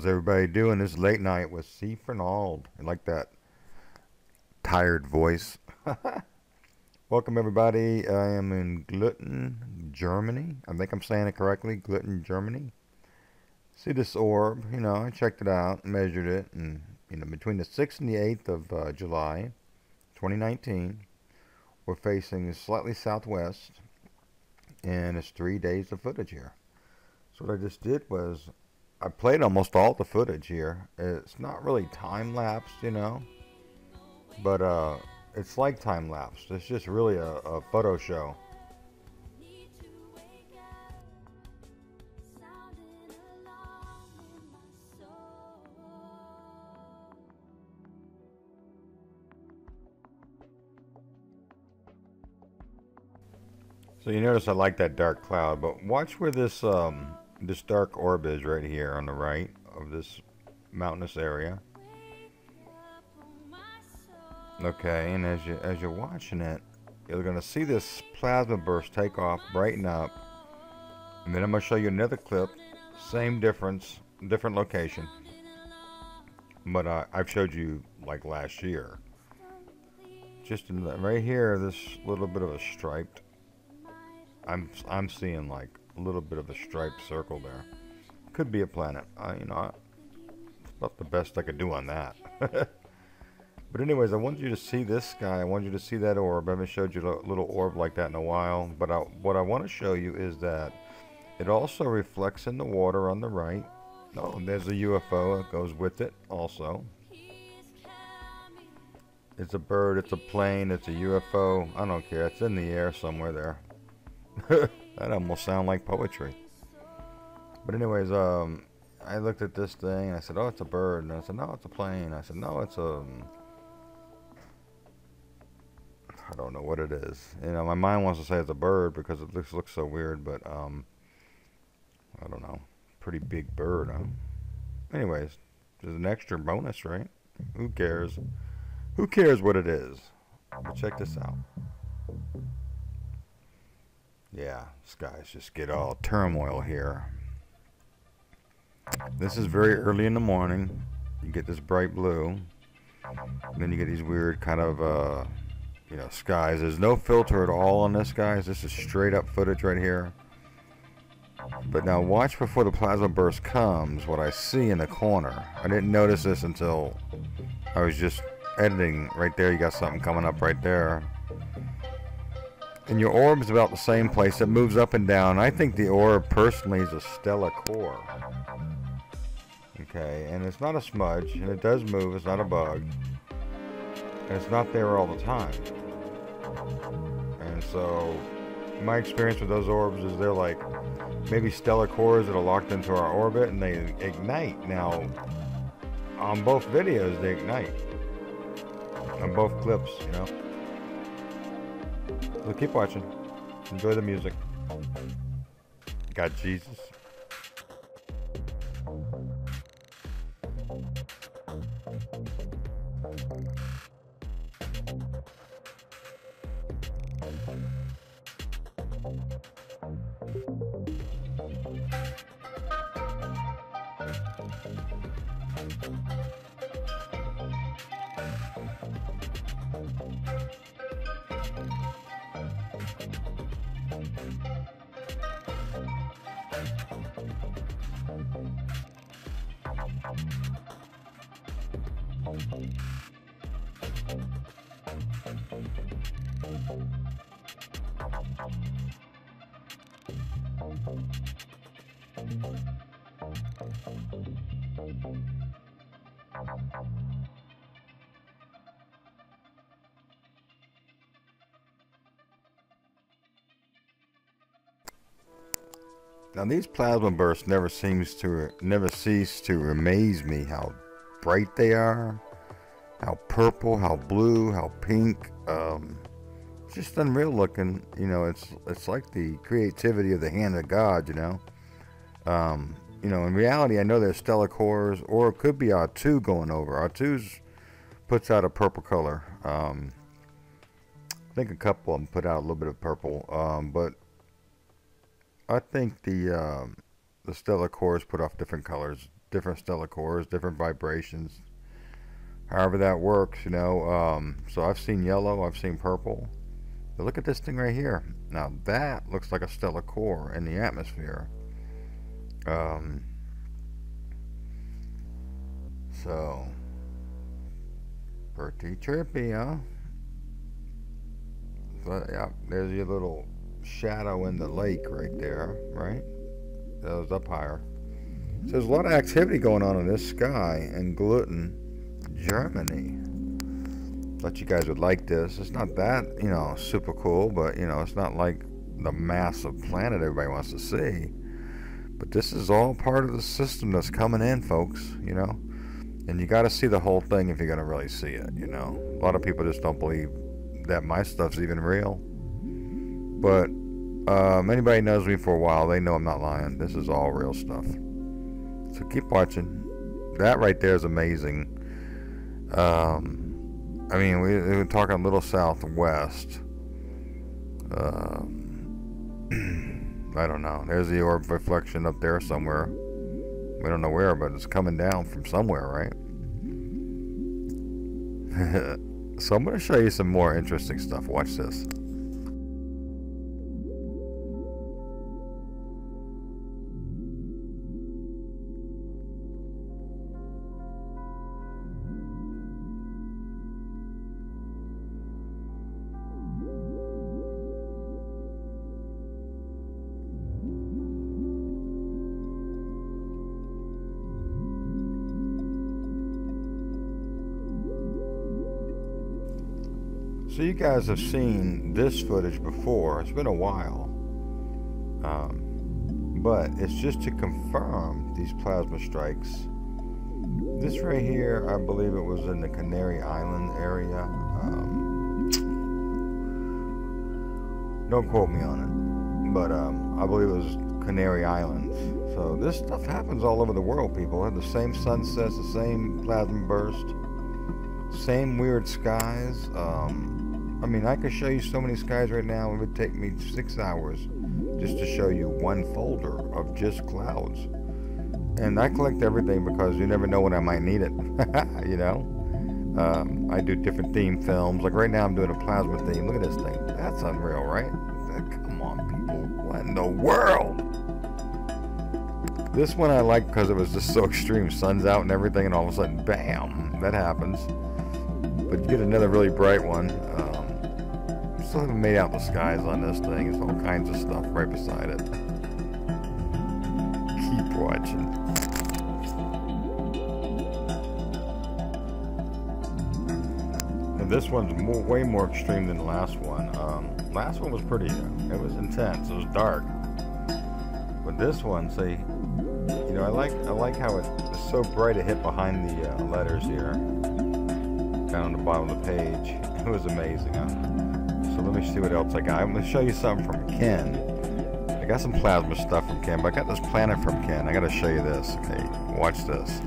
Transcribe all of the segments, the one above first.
How's everybody doing this late night with C. Fernald? I like that tired voice. Welcome everybody. I am in Gluten, Germany. I think I'm saying it correctly. Gluten, Germany. See this orb? You know, I checked it out, measured it, and you know, between the 6th and the 8th of uh, July, 2019, we're facing slightly southwest, and it's three days of footage here. So what I just did was I played almost all the footage here. It's not really time lapse, you know, but uh, it's like time lapse. It's just really a, a photo show. So you notice I like that dark cloud, but watch where this um, this dark orb is right here on the right of this mountainous area. Okay, and as you as you're watching it, you're gonna see this plasma burst take off, brighten up, and then I'm gonna show you another clip, same difference, different location, but uh, I've showed you like last year. Just in the, right here, this little bit of a striped. I'm I'm seeing like little bit of a striped circle there. Could be a planet. Uh, you know, about the best I could do on that. but anyways, I want you to see this guy. I want you to see that orb. I haven't showed you a little orb like that in a while. But I, what I want to show you is that it also reflects in the water on the right. Oh, there's a UFO that goes with it also. It's a bird, it's a plane, it's a UFO. I don't care. It's in the air somewhere there. that almost sound like poetry. But anyways, um, I looked at this thing and I said, "Oh, it's a bird." And I said, "No, it's a plane." I said, "No, it's a." I don't know what it is. You know, my mind wants to say it's a bird because it looks looks so weird, but um, I don't know. Pretty big bird, huh? Anyways, there's an extra bonus, right? Who cares? Who cares what it is? But check this out. Yeah, skies just get all turmoil here. This is very early in the morning. You get this bright blue. Then you get these weird kind of, uh, you know, skies. There's no filter at all on this, guys. This is straight up footage right here. But now watch before the plasma burst comes what I see in the corner. I didn't notice this until I was just editing right there. You got something coming up right there. And your orb is about the same place. It moves up and down. I think the orb personally is a stellar core. Okay, and it's not a smudge, and it does move. It's not a bug. And it's not there all the time. And so, my experience with those orbs is they're like maybe stellar cores that are locked into our orbit and they ignite. Now, on both videos, they ignite. On both clips, you know. So keep watching. Enjoy the music. Got Jesus. Now these plasma bursts never seems to never cease to amaze me how bright they are, how purple, how blue, how pink. Um, just unreal looking. You know, it's it's like the creativity of the hand of God. You know, um, you know. In reality, I know there's stellar cores, or it could be R2 going over. R2's puts out a purple color. Um, I think a couple of them put out a little bit of purple, um, but I think the um, the stellar cores put off different colors different stellar cores, different vibrations. However that works, you know. Um, so I've seen yellow, I've seen purple. But look at this thing right here. Now that looks like a stellar core in the atmosphere. Um, so, pretty trippy, huh? But yeah, there's your little shadow in the lake right there, right? That was up higher. So there's a lot of activity going on in this sky in Gluten, Germany. Thought you guys would like this. It's not that, you know, super cool, but, you know, it's not like the massive planet everybody wants to see. But this is all part of the system that's coming in, folks, you know. And you got to see the whole thing if you're going to really see it, you know. A lot of people just don't believe that my stuff's even real. But um, anybody knows me for a while, they know I'm not lying. This is all real stuff. So keep watching. That right there is amazing. Um, I mean, we, we are talking a little southwest. Um, I don't know. There's the orb reflection up there somewhere. We don't know where, but it's coming down from somewhere, right? so I'm going to show you some more interesting stuff. Watch this. Guys have seen this footage before. It's been a while. Um, but it's just to confirm these plasma strikes. This right here, I believe it was in the Canary Island area. Um, don't quote me on it. But um, I believe it was Canary Islands. So this stuff happens all over the world, people. Have the same sunsets, the same plasma burst, same weird skies. Um, I mean, I could show you so many skies right now, it would take me six hours just to show you one folder of just clouds. And I collect everything because you never know when I might need it, you know? Um, I do different theme films. Like right now, I'm doing a plasma theme. Look at this thing. That's unreal, right? Come on, people. What in the world? This one I like because it was just so extreme. Sun's out and everything, and all of a sudden, bam, that happens. But you get another really bright one. Um, haven't made out the skies on this thing. It's all kinds of stuff right beside it. Keep watching. And this one's more, way more extreme than the last one. Um, last one was pretty, it was intense. It was dark. But this one, see, you know, I like I like how it's so bright it hit behind the uh, letters here, down on the bottom of the page. It was amazing. Huh? Let me see what else I got. I'm going to show you something from Ken. I got some plasma stuff from Ken, but I got this planet from Ken. I got to show you this. Okay, watch this.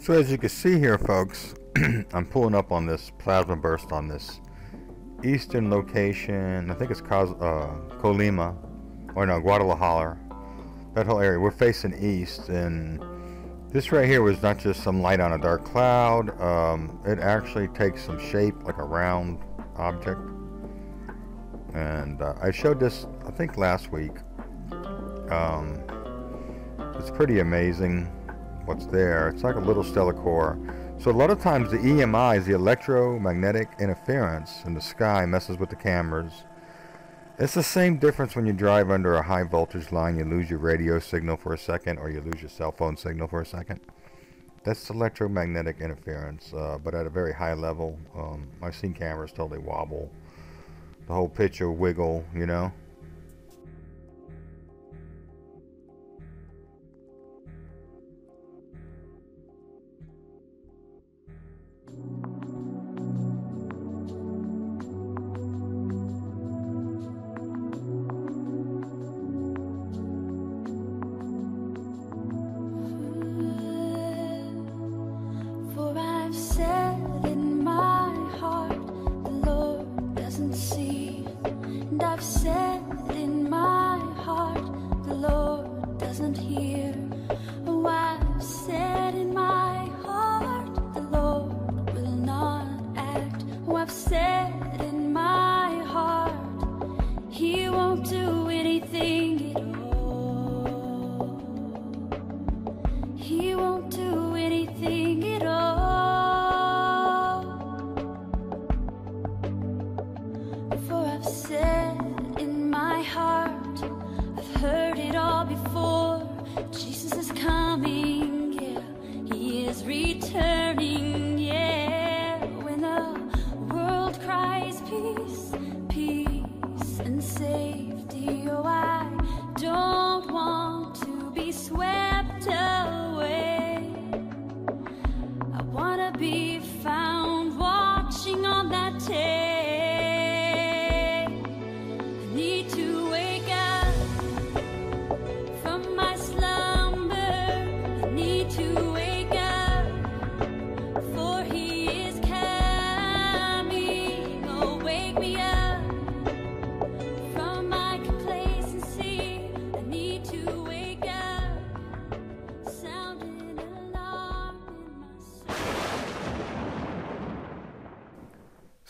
So as you can see here, folks, I'm pulling up on this plasma burst on this eastern location. I think it's Cos uh, Colima, or no, Guadalajara. That whole area. We're facing east, and this right here was not just some light on a dark cloud. Um, it actually takes some shape, like a round object. And uh, I showed this, I think, last week. Um, it's pretty amazing what's there. It's like a little stellar core. So a lot of times the EMI, is the electromagnetic interference in the sky, messes with the cameras. It's the same difference when you drive under a high voltage line. You lose your radio signal for a second or you lose your cell phone signal for a second. That's electromagnetic interference, uh, but at a very high level. Um, I've seen cameras totally wobble. The whole picture wiggle, you know.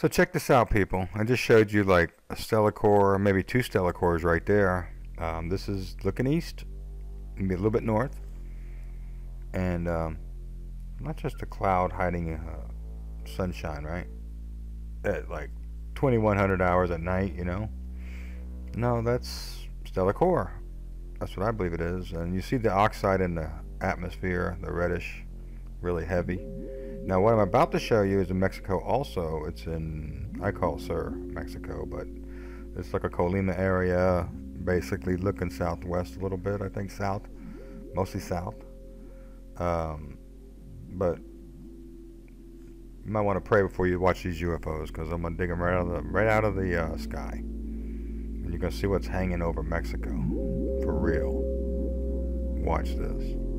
So check this out, people. I just showed you like a stellar core, maybe two stellar cores right there. Um, this is looking east, maybe a little bit north, and um, not just a cloud hiding uh, sunshine, right? At like 2100 hours at night, you know. No, that's stellar core. That's what I believe it is. And you see the oxide in the atmosphere, the reddish, really heavy. Now what I'm about to show you is in Mexico also. It's in, I call it Sur, Mexico, but it's like a Colima area, basically looking southwest a little bit, I think south, mostly south. Um, but you might want to pray before you watch these UFOs because I'm going to dig them right out of the, right out of the uh, sky. And you're to see what's hanging over Mexico, for real. Watch this.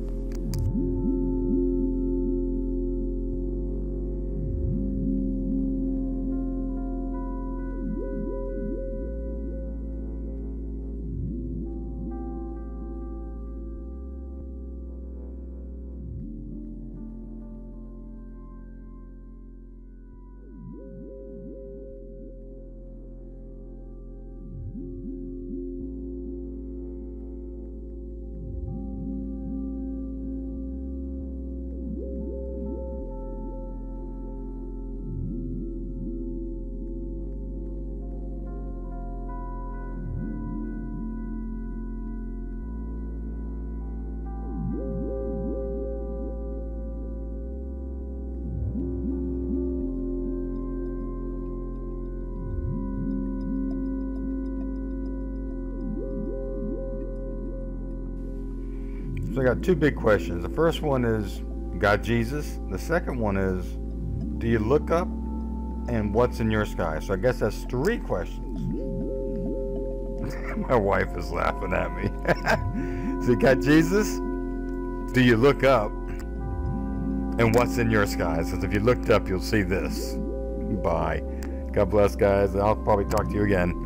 I got two big questions. The first one is, got Jesus? The second one is, do you look up and what's in your sky? So I guess that's three questions. My wife is laughing at me. so you got Jesus? Do you look up? and what's in your sky? Because if you looked up, you'll see this. Bye. God bless, guys. I'll probably talk to you again.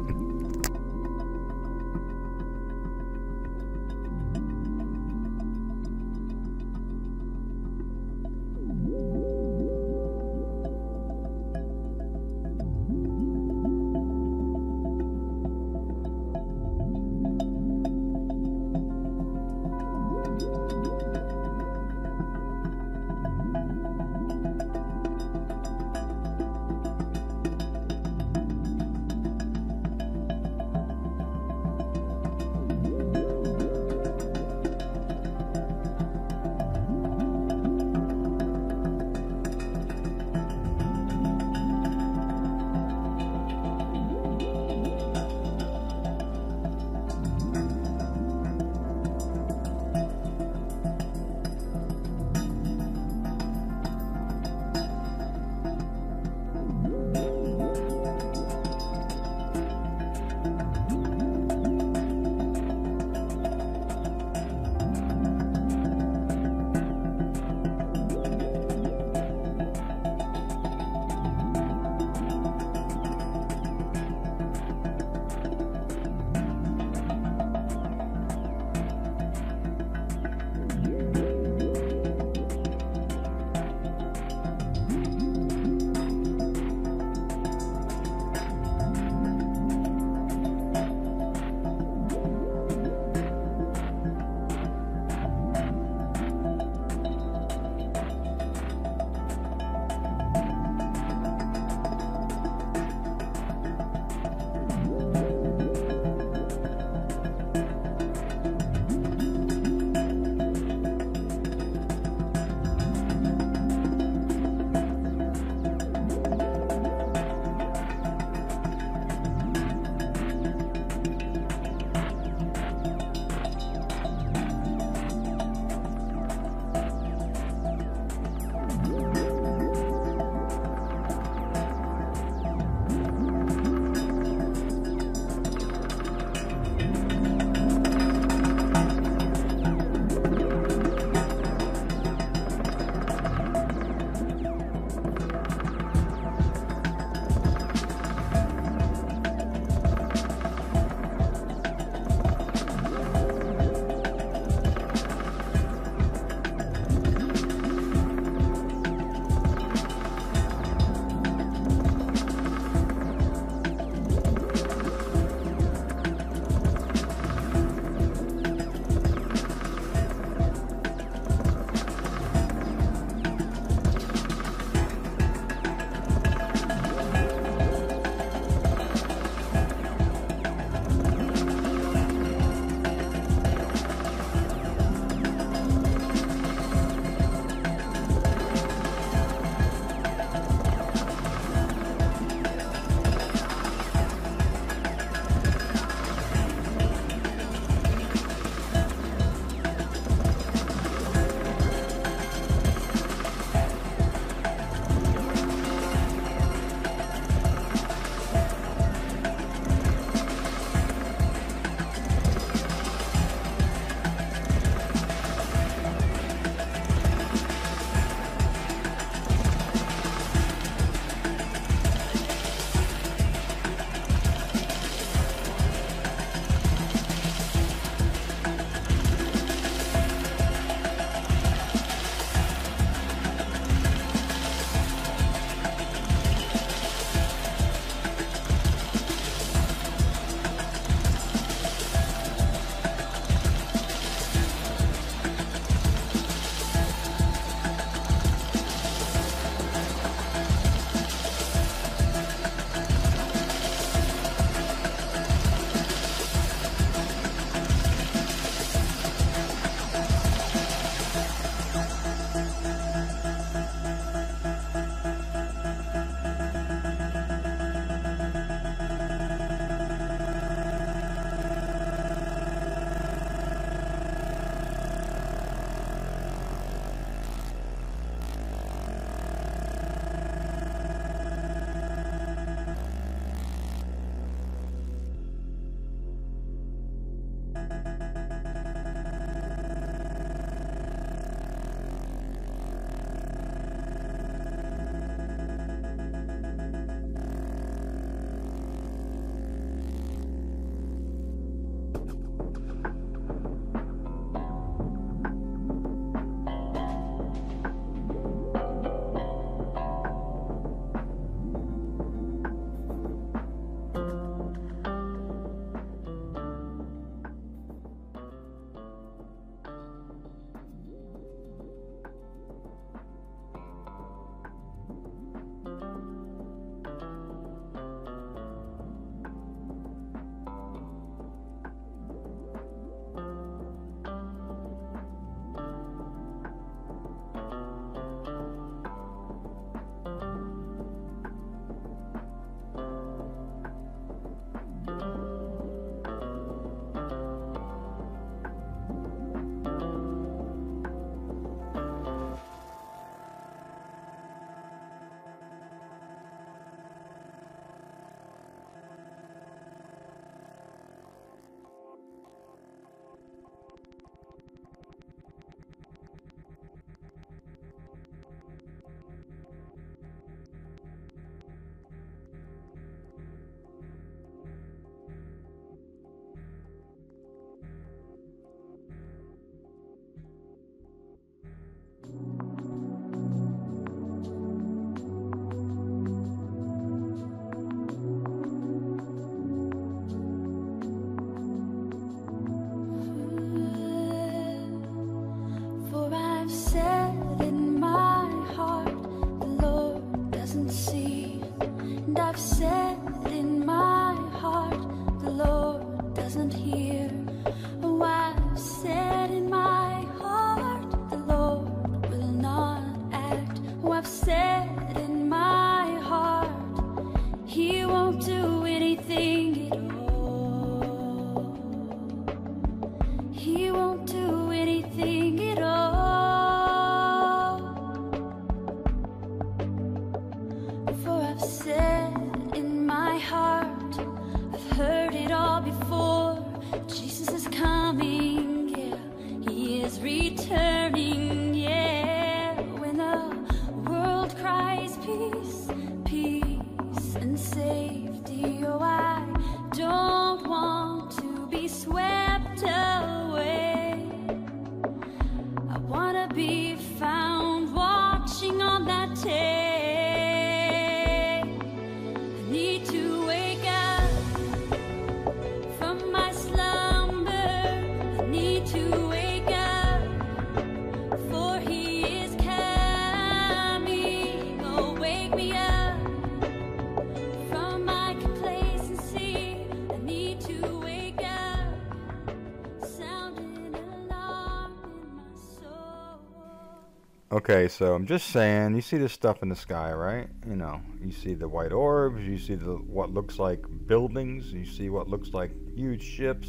Okay, so I'm just saying, you see this stuff in the sky, right? You know, you see the white orbs, you see the what looks like buildings, you see what looks like huge ships.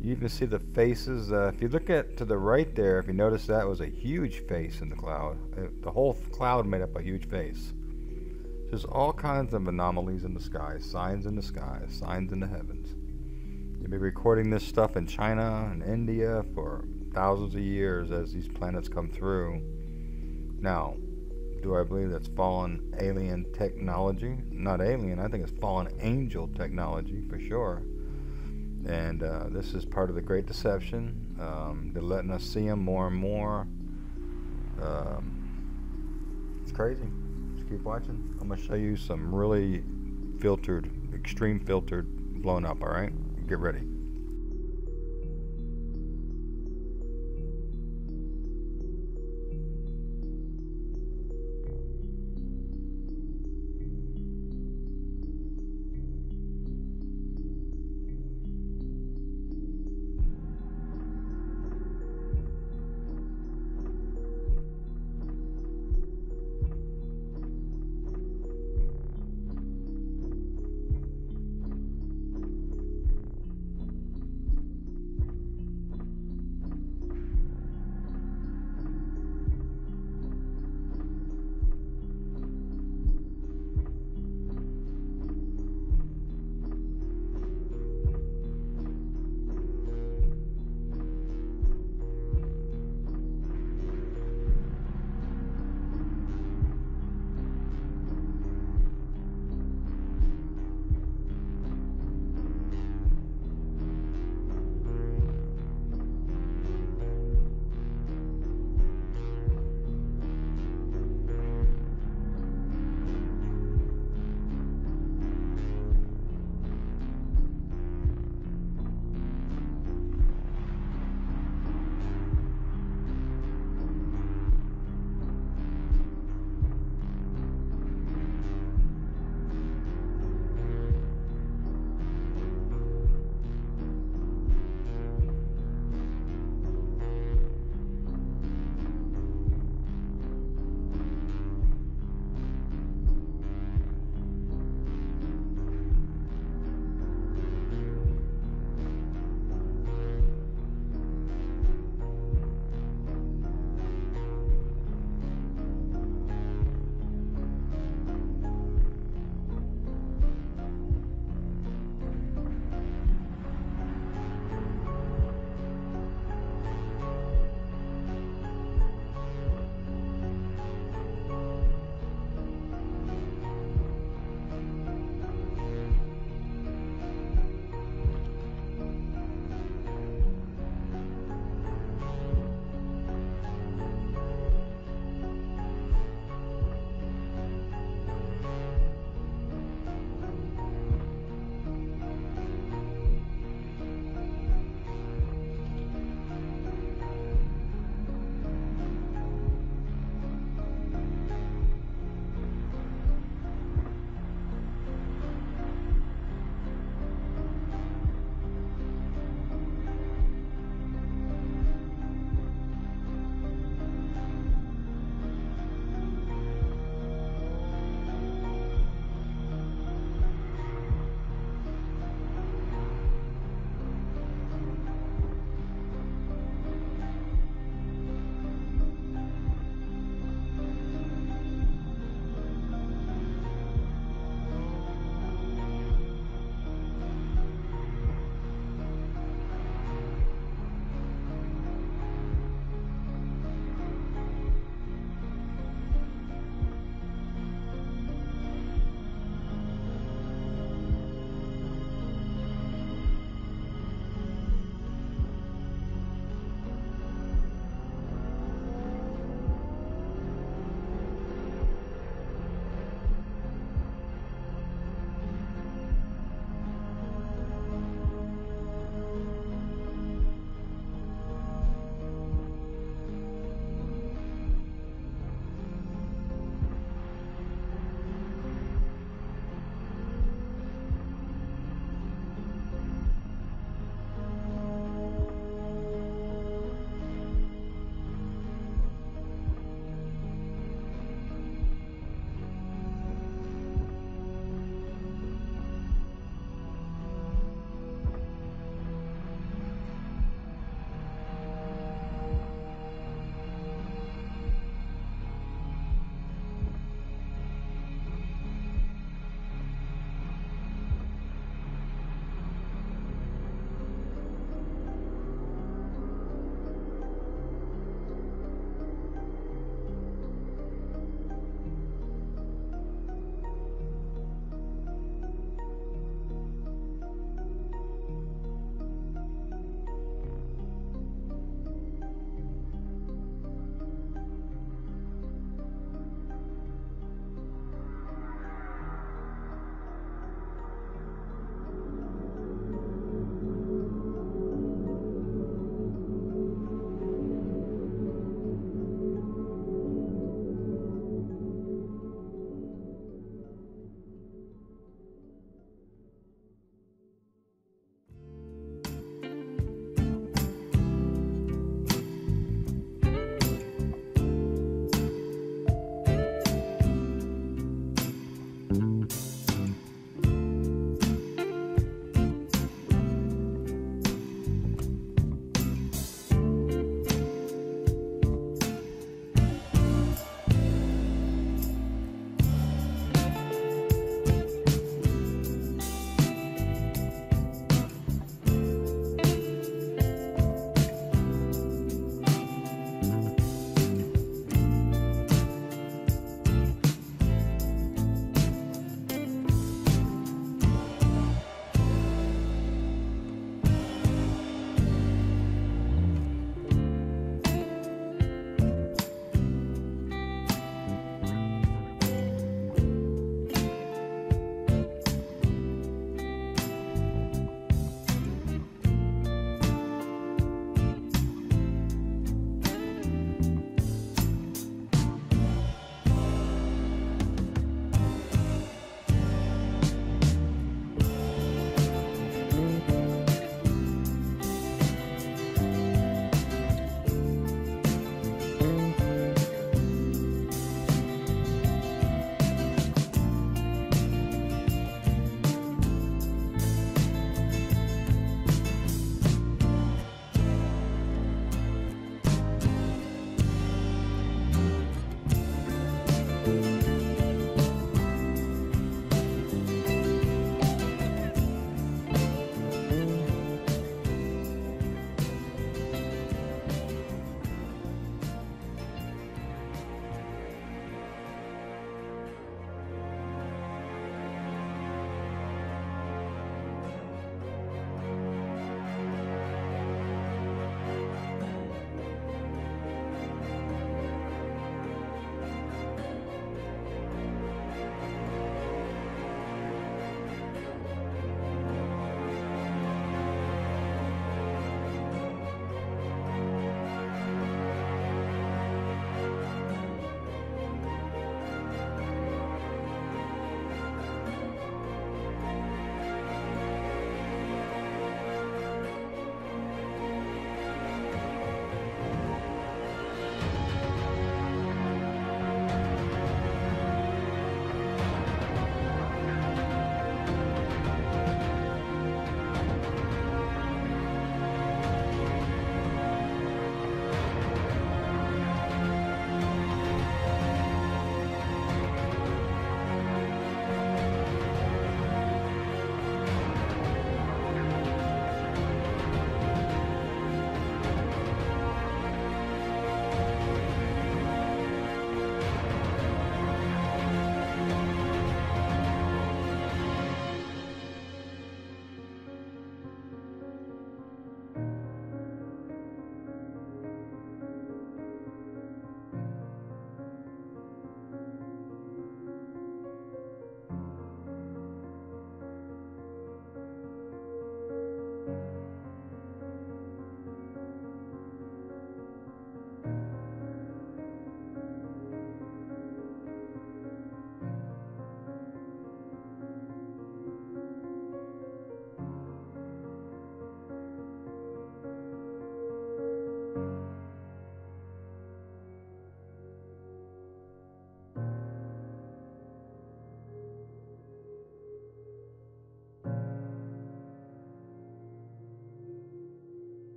You even see the faces. Uh, if you look at to the right there, if you notice that was a huge face in the cloud. Uh, the whole cloud made up a huge face. There's all kinds of anomalies in the sky, signs in the sky, signs in the heavens. You'll be recording this stuff in China and India for thousands of years as these planets come through. Now, do I believe that's fallen alien technology? Not alien, I think it's fallen angel technology for sure. And uh, this is part of the Great Deception. Um, they're letting us see them more and more. Um, it's crazy. Just keep watching. I'm going to show you some really filtered, extreme filtered, blown up, alright? Get ready.